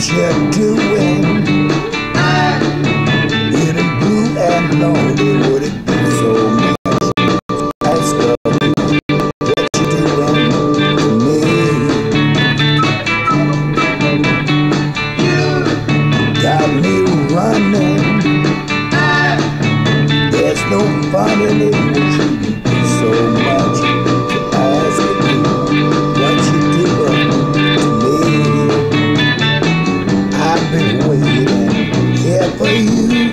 what you're doing. a blue and lonely, would it be so much? You. Got me running. There's no fun in it. you,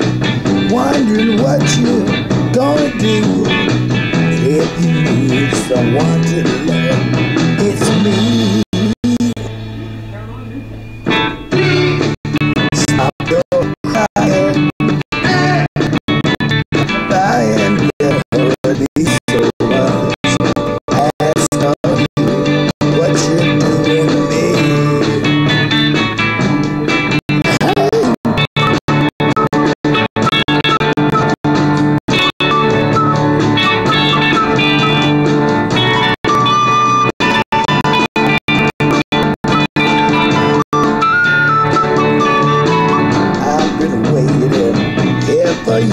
wondering what you're gonna do. If you need someone to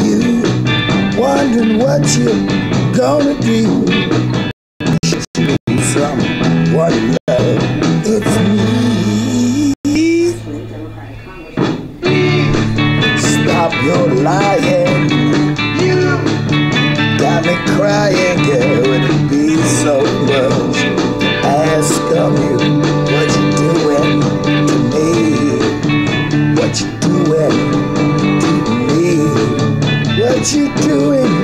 you, wondering what you're gonna do. Someone love, it's me. Stop your lying. You got me crying, girl. It'd be so much to ask of you. What you doing to me? What you doing? you doing?